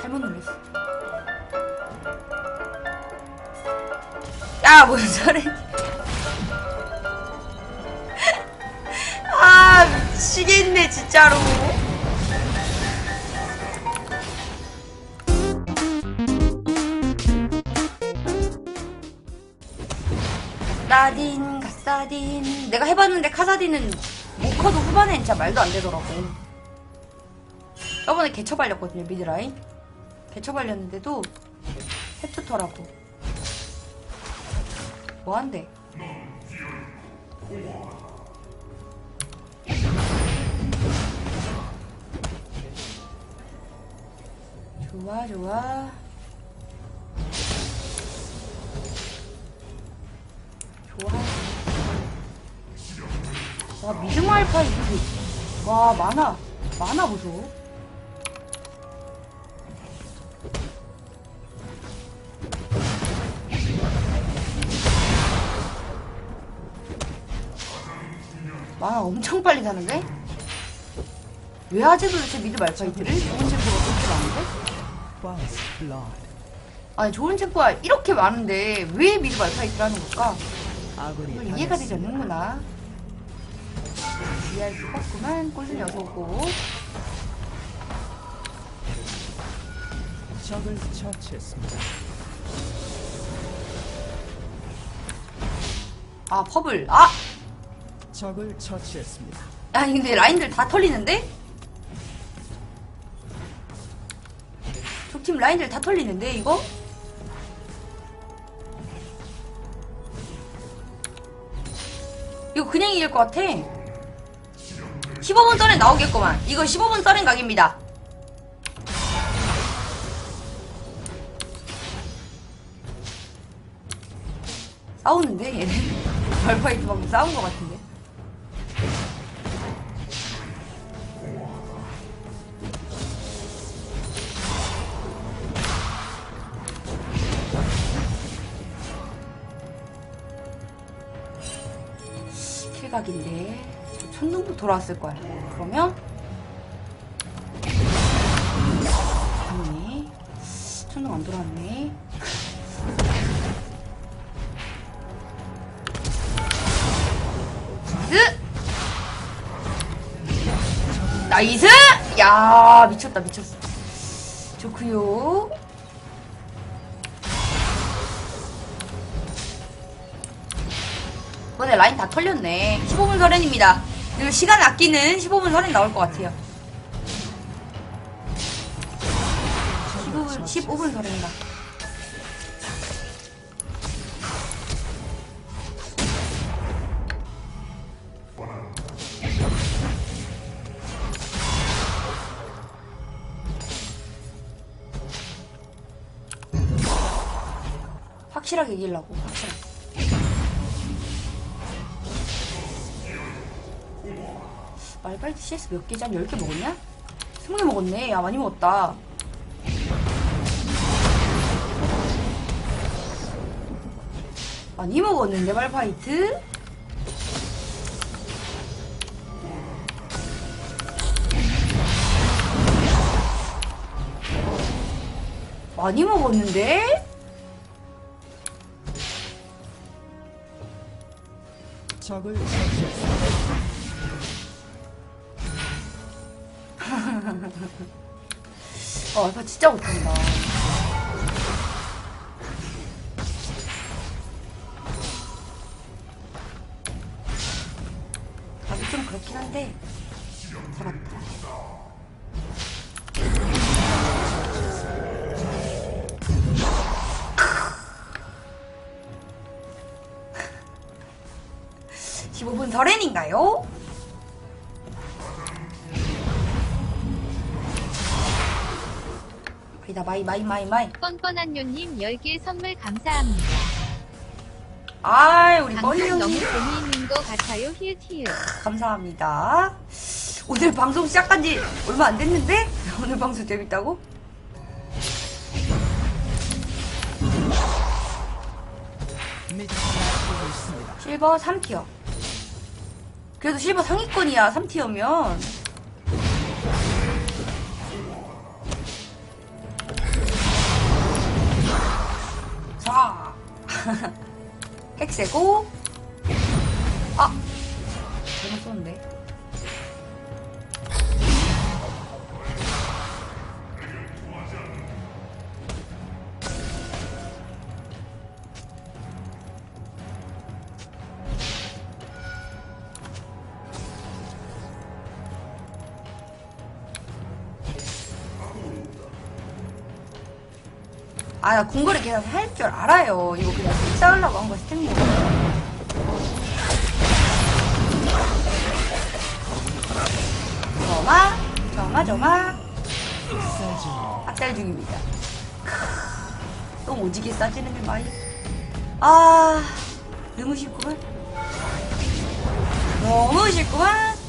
잘못 눌렀어. 야, 뭔 소리. 아, 미치겠네, 진짜로. 가사딘, 가사딘. 내가 해봤는데 카사딘은 모커도 후반엔 진짜 말도 안 되더라고. 저번에 개처 발렸거든요, 미드라인. 개처 발렸는데도 해투터라고. 뭐한대? 좋아, 좋아. 좋아. 와, mid 말파 이거. 와, mana. mana, 보소. mana 엄청 빨리 차는데? 왜 하지 도대체 mid 말파이트를? 좋은 champ가 그렇게 많은데? 아니 좋은 champ가 이렇게 많은데 왜 mid 말파이트를 하는 걸까? 이걸 이해가 되지. 않는구나 이해할 수가 없구만 꼴순이 어서 오고 적을 처치했습니다. 아 퍼블 아! 적을 처치했습니다. 아니 근데 라인들 다 털리는데? 적팀 라인들 다 털리는데 이거? 이거 그냥 이길 것 같아 15분 썰엔 나오겠구만 이거 15분 썰엔 각입니다 싸우는데 얘네 발파이트 방금 싸운 것 같은데 돌아왔을 거야. 그러면 아니네 천둥 안 돌아왔네. 나이스! 나이스! 야 미쳤다 미쳤어. 좋구요. 이번에 라인 다 털렸네. 15분 설엔입니다 그리고 시간 아끼는 15분 설엔 나올 것 같아요. 15분, 15분 설엔다. 확실하게 이기려고. 확실하게 말발디 CS 몇 개지? 한 10개 먹었냐? 20개 먹었네. 야, 많이 먹었다. 많이 먹었는데, 말파이트? 많이 먹었는데? 적을 어, 알파 진짜 못한다. 나도 좀 그렇긴 한데, 잡았다. (15분) 설엔인가요? 아니다 마이 마이 마이 마이 뻔뻔한 요님 10개 선물 감사합니다. 아이 우리 방송 뻘령이 너무 재미있는 것 같아요. 히읗 히읗. 감사합니다. 오늘 방송 시작한 지 얼마 안 됐는데? 오늘 방송 재밌다고? 실버 3티어. 그래도 실버 상위권이야, 3티어면. 핵 세고. 아! 아, 나 궁궐에 계산 할줄 알아요. 이거 그냥 쌓으려고 한 거 스택모. 저마, 저마, 저마. 학살 중입니다. 크, 또 오지게 싸지는 게 많이. 아, 너무 싫구만. 너무 싫구만.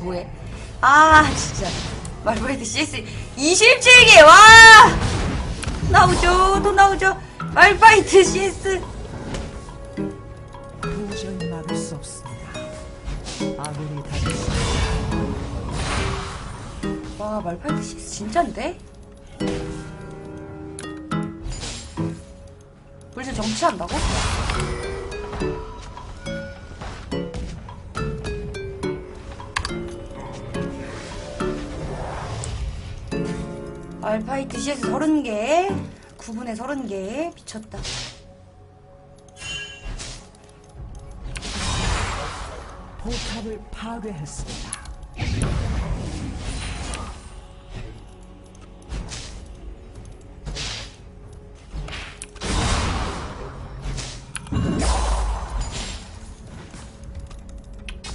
뭐해? 아 진짜 말벌드 CS 27개 와 나오죠 또 나오죠 말파이트 CS 도저히 막을 수 없습니다. 아군이 다졌습니다. 와 말파이트 CS 진짠데? 벌써 정치한다고? 알파이트 CS 30개 9분에 30개 미쳤다 포탑을 파괴했습니다.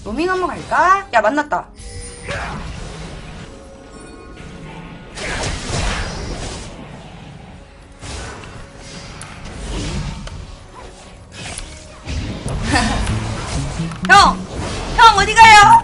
로밍 한번 갈까? 야 만났다 형! 형 어디 가요?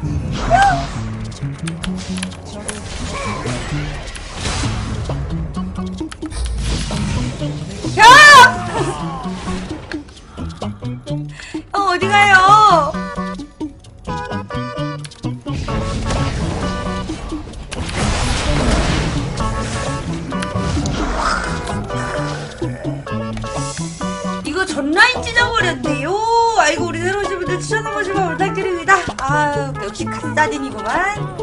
갓사딘이구만.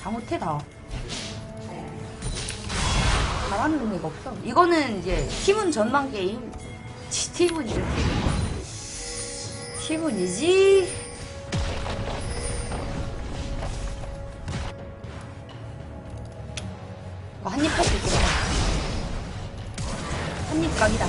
다 못해 다. 잘하는 애가 없어. 이거는 이제 팀은 전망 게임. 치, 팀은이죠. 팀은이지. 이거 한입 할수 있겠다. 한입 각이다,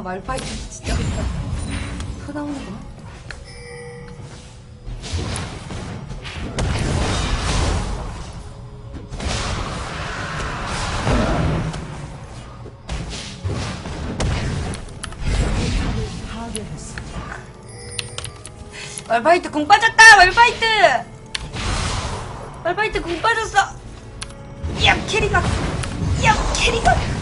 아, 말파이트 진짜. 터 나오는구나. 말파이트 궁 빠졌다 말파이트 말파이트 궁 빠졌어 야 캐리가 야 캐리가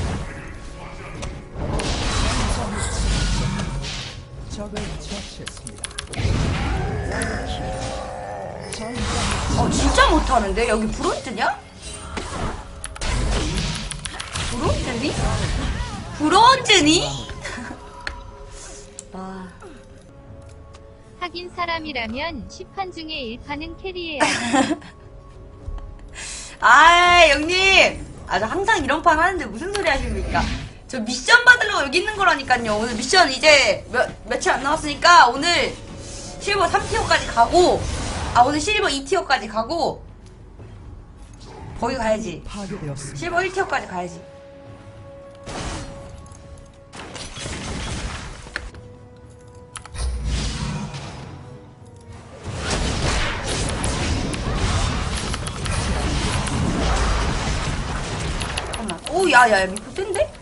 어 진짜 못하는데 여기 브론즈냐? 브론즈니? 브론즈니? 와 하긴 사람이라면 10판 중에 1판은 캐리해야 아, 형님! 아, 저 항상 이런 판 하는데 무슨 소리 하십니까? 저 미션 받으려고 여기 있는 거라니까요. 오늘 미션 이제 몇, 며칠 안 남았으니까 오늘 실버 3티어까지 가고, 아 오늘 실버 2티어까지 가고 거기 가야지. 실버 1티어까지 가야지 잠깐만 오 야야 미포 센데?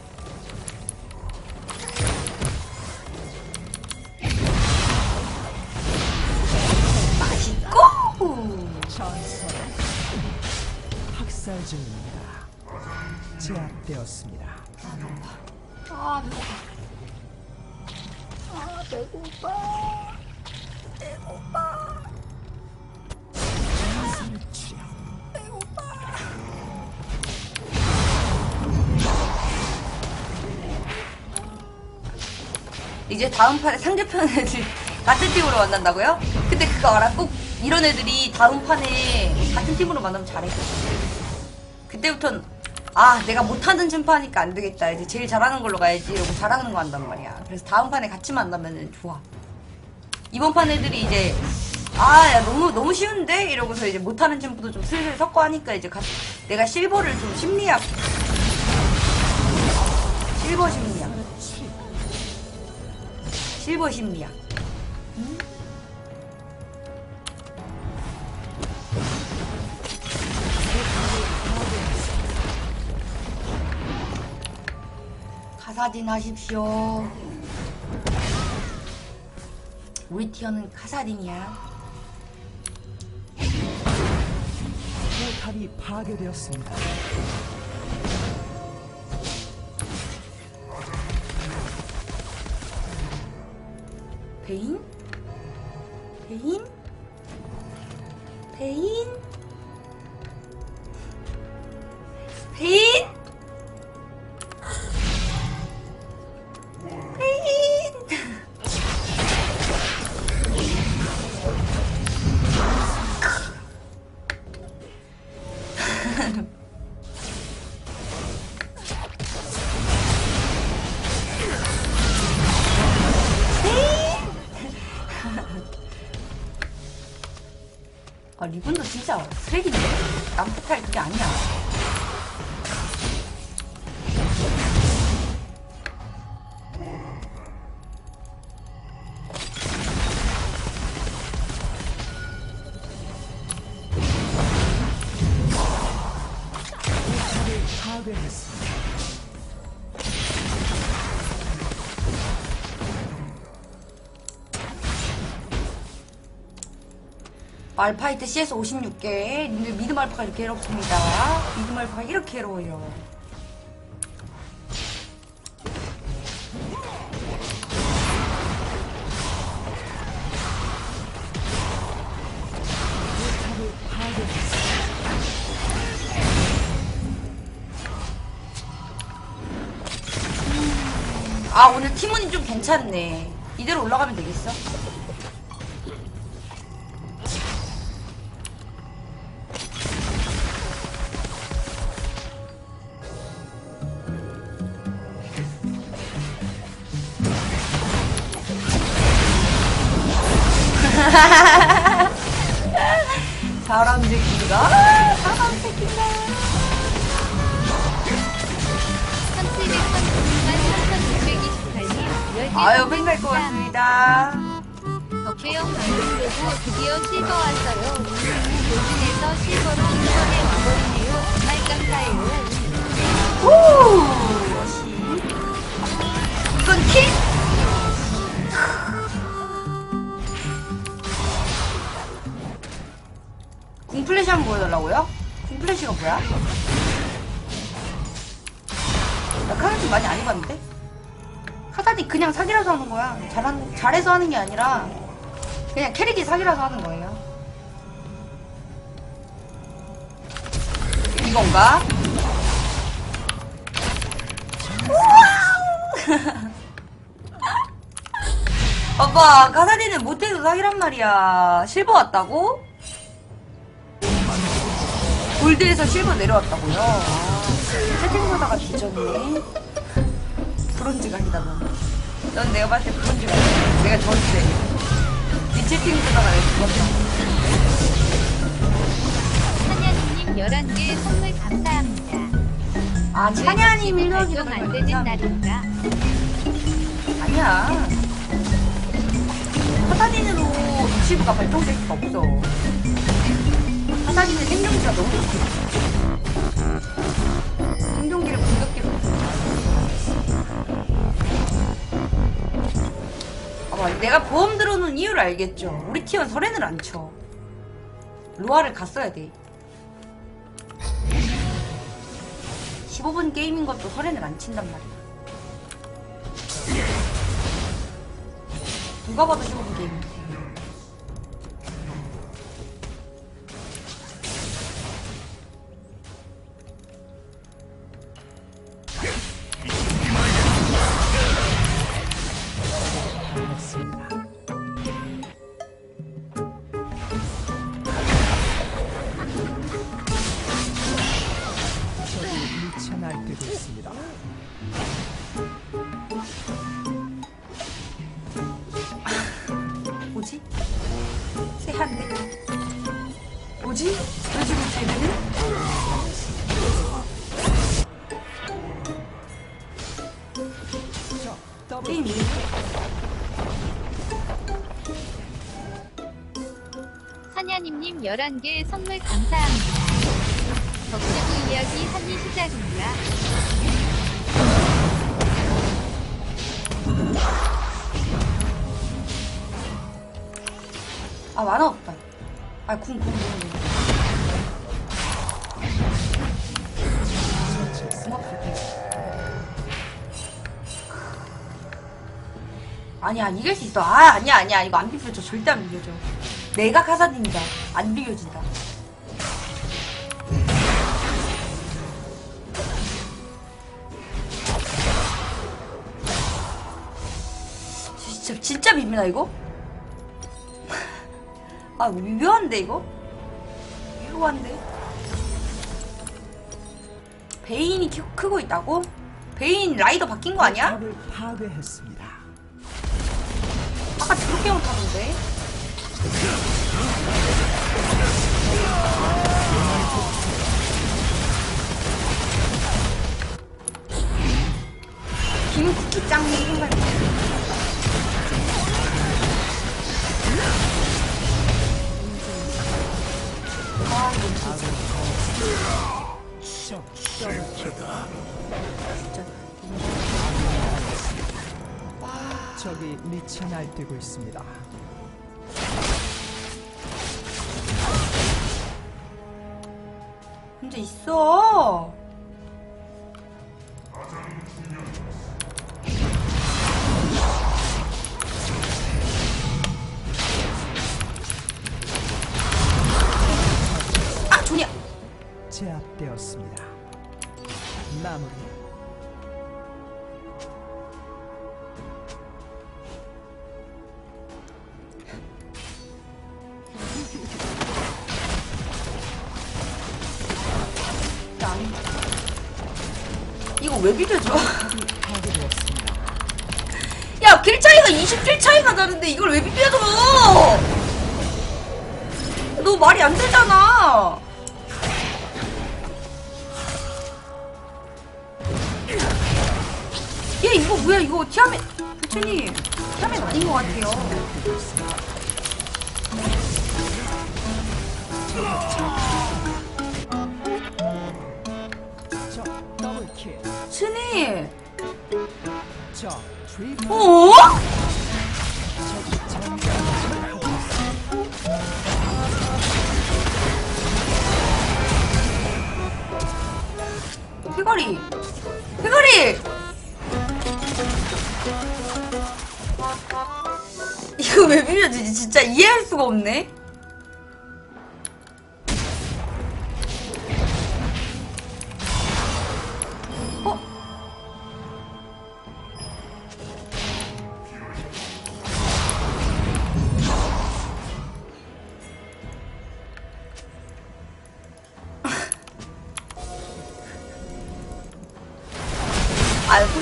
학살 중입니다. 제압되었습니다. 아 배고파 아 배고파 배고파 설치. 이제 다음 판에 상대편 애들 같은 팀으로 만난다고요? 근데 그거 알아? 꼭 이런 애들이 다음 판에 같은 팀으로 만나면 잘해. 그때부턴 아 내가 못하는 챔프하니까 안 되겠다. 이제 제일 잘하는 걸로 가야지. 이러고 잘하는 거 한단 말이야. 그래서 다음 판에 같이 만나면 좋아. 이번 판 애들이 이제 아 야 너무 너무 쉬운데 이러고서 이제 못하는 챔프도 좀 슬슬 섞고 하니까 이제 가- 내가 실버를 좀 심리학 실버 심리학 실버 심리학 카사딘 하십시오. 우리 티어는 카사딘이야. 포탑이 파괴되었습니다. 베인? 베인? 베인? 말파이트 CS 56개. 근데 미드 말파가 이렇게 괴롭습니다. 미드 말파가 이렇게 괴로워요. 아 오늘 팀원이 좀 괜찮네. 이대로 올라가면 되겠어? 아유 팬갈 것 같습니다. 방송 보고 드디어 실버 왔어요. 요즘에서 실버로 인천에 와버리네요. 정말 감사해요. 오! 이건 킬? 궁플래시 한번 보여달라고요? 궁플래시가 뭐야? 나 카사딘 많이 안 해봤는데? 카사딘 그냥 사기라서 하는 거야. 잘한, 잘해서 하는 게 아니라 그냥 캐릭이 사기라서 하는 거예요. 이건가? 오빠 가사디는 못해도 사기란 말이야 실버 왔다고? 골드에서 실버 내려왔다고요? 아, 채팅하다가 뒤졌네 브론즈 각이다 너. 뭐. 넌 내가 봤을 때 브론즈 각. 내가 저한테 네 채팅보다가 내가 죽었다. 찬현님 11개 선물 감사합니다. 아, 찬현님 일러주면 안 되는 날인가? 아니야. 사진으로 유치부가 발동될 수가 없어. 사진은 생명수가 너무 봐봐, 내가 보험 들어놓은 이유를 알겠죠. 우리 팀은 설엔을 안 쳐. 로아를 갔어야 돼. 15분 게임인 것도 설엔을 안 친단 말이야. 누가 봐도 15분 게임 뭐지? 왜 지금 쟤는? 적 더블 게임 이래? 선야님님 11개 선물 감사합니다. 덕지부 이야기 한이 시작입니다. 아, 만화 없다. 아, 궁, 궁, 궁, 아니야, 이길 수 있어. 아, 아니야, 아니야. 이거 안 비벼져. 절대 안 비벼져. 내가 카사딘이다. 안 비벼진다. 진짜, 진짜 비비나, 이거? 아, 미묘한데, 이거? 미묘한데? 베인이 키, 크고 있다고? 베인 라이더 바뀐 거 아니야? 파괴했습니다. 아까 저렇게 못하던데? 김쿠키 짱이 생각 아, 이거. 진짜. 적이 미쳐 날뛰고 있습니다. 혼자 있어. 아, 존이야. 제압되었습니다. 마무리. 비벼줘? 너 말이 안 되잖아. 얘 이거 뭐야? 이거 티아멧 부처님 티아멧 아닌 것 같아요. 스님, 어? 회거리, 회거리. 이거 왜 비벼지지? 진짜 이해할 수가 없네.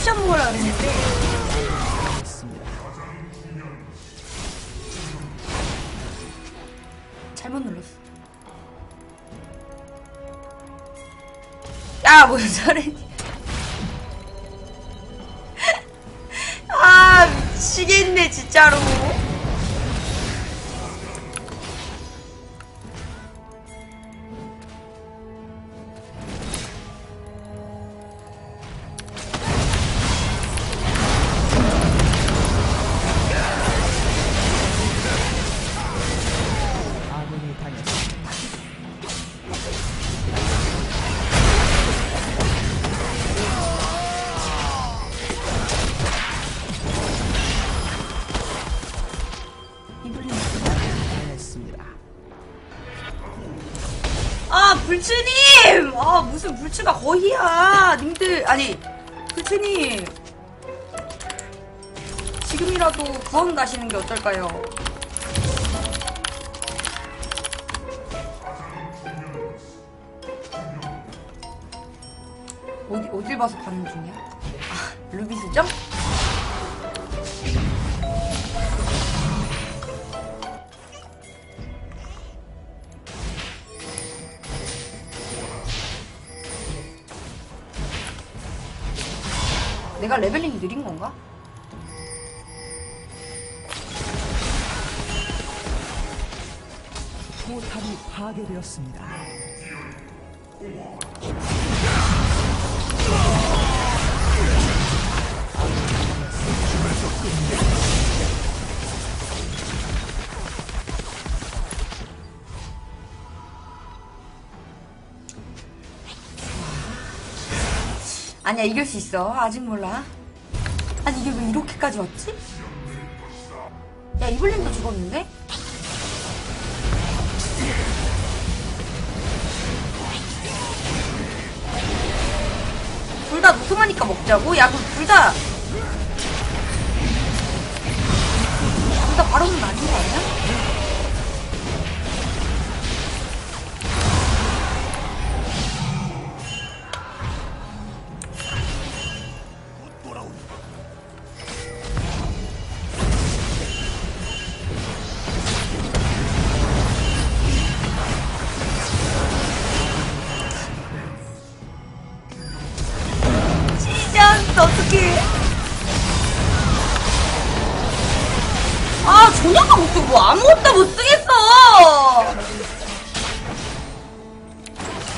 쿠션 그랬는데. 있습니다. 잘못 눌렀어. 야, 뭔 소리. 아, 미치겠네, 진짜로. 불츠님! 아, 무슨 불츠가 거의야. 님들, 아니, 불츠님. 지금이라도 구원 가시는 게 어떨까요? 어디, 어딜 봐서 가는 중이야? 내가 레벨링이 느린 건가? 포탑이 파괴되었습니다. 아니야 이길 수 있어 아직 몰라 아니 이게 왜 이렇게까지 왔지? 야 이블린도 죽었는데? 둘 다 노트마니까 먹자고? 야 그럼 둘다 둘 다 바로는 아닌 거 아니야?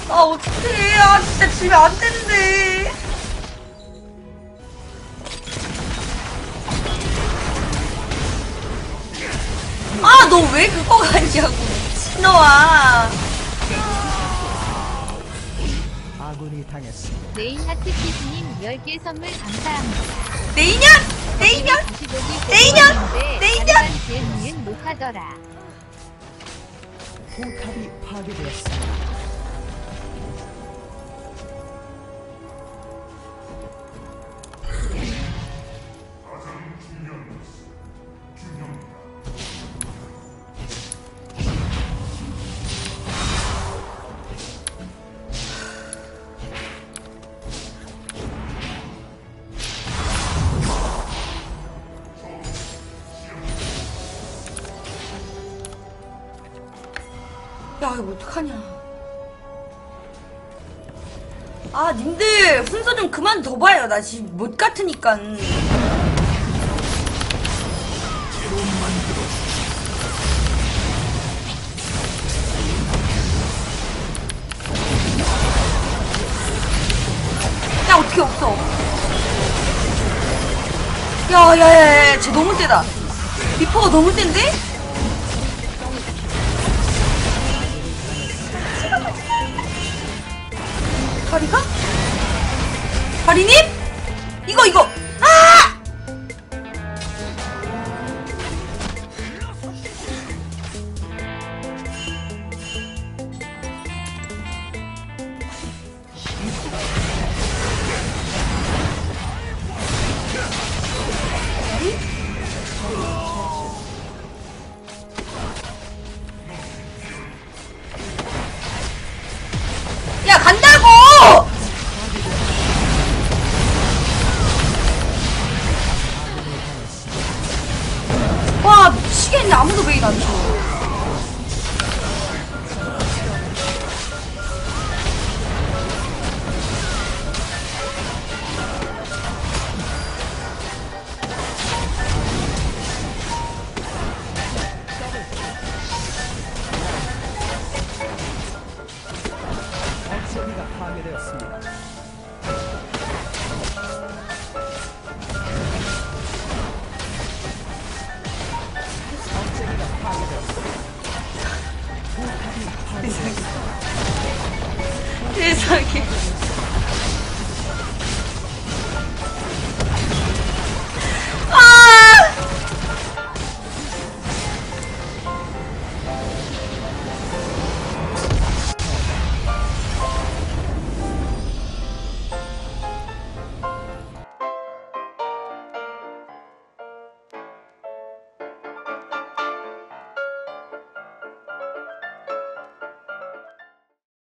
아 어떡해 아 진짜 집에 안 되는데 아 너 왜 그거 가냐고 미친놈아 아군이 당했습니다. 네인 하트 키즈님 10개 선물 감사합니다. 내인년 내인년 다시 보기 내인년! 내인년! 제니는 못하더라. 포탑이 파괴되었습니다. 야 이거 어떡하냐. 아 님들 순서 좀 그만 더 봐요. 나 지금 못 같으니까. 야 어떻게 없어? 야 야 야 야 쟤 너무 세다. 리퍼가 너무 센데? 다리님? 이거 이거 四点。